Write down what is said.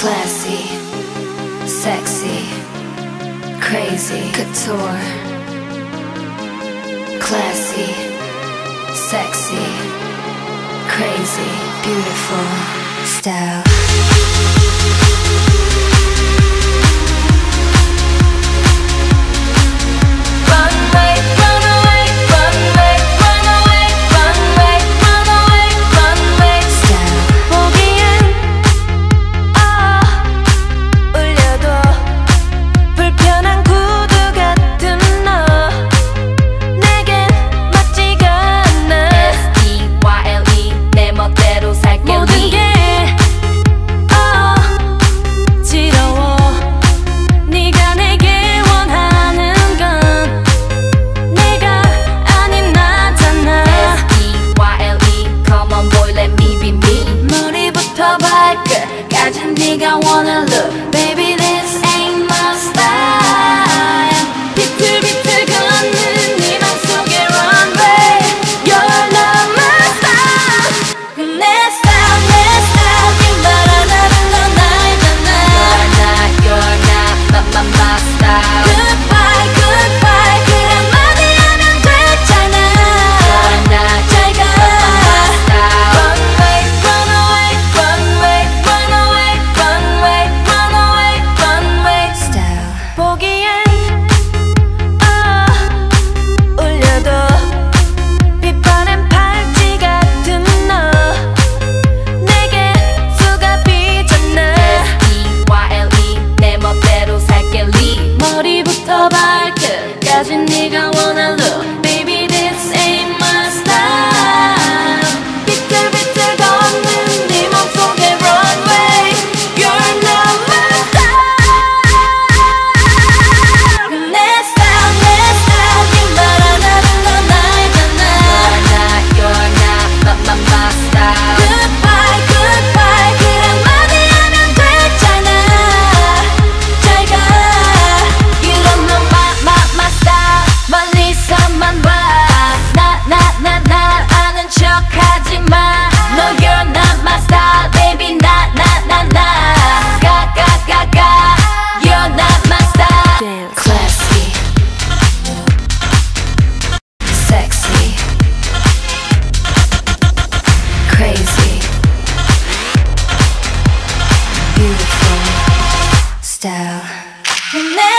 Classy, sexy, crazy, couture. Classy, sexy, crazy, beautiful style. style.